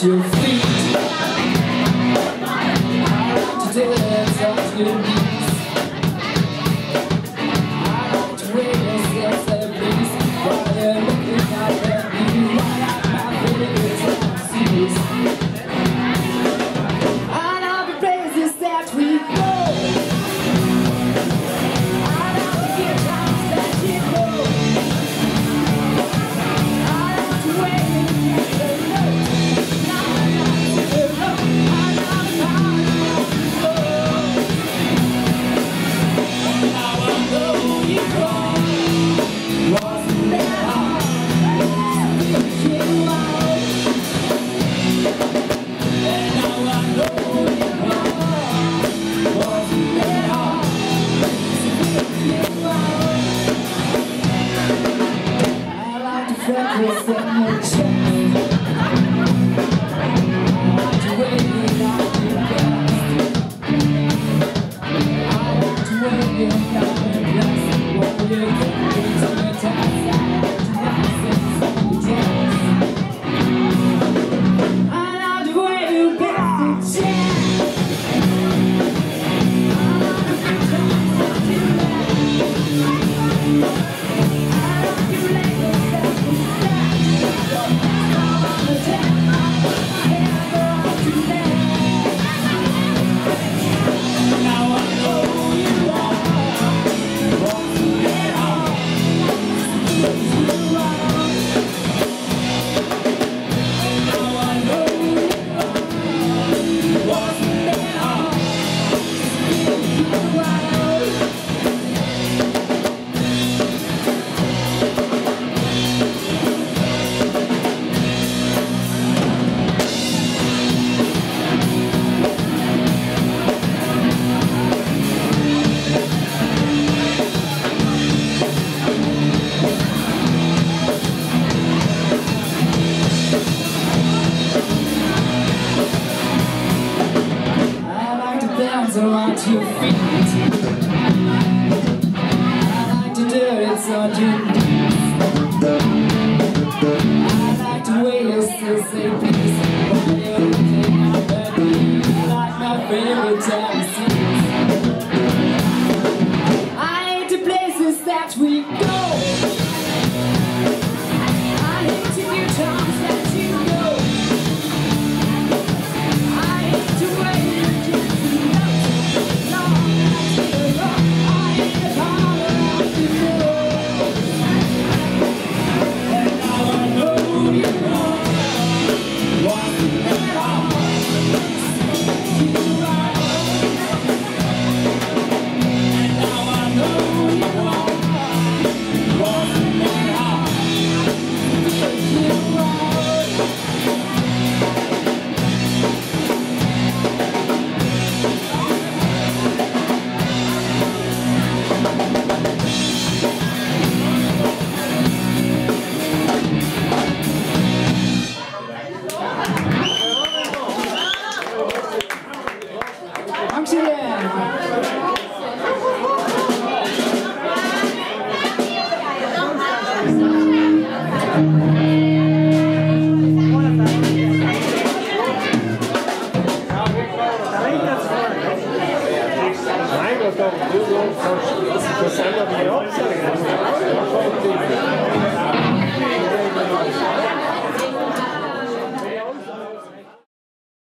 To your feet. To dance on your knees the person to feet. I like to do it Sergeant I like the way you still say peace Grazie.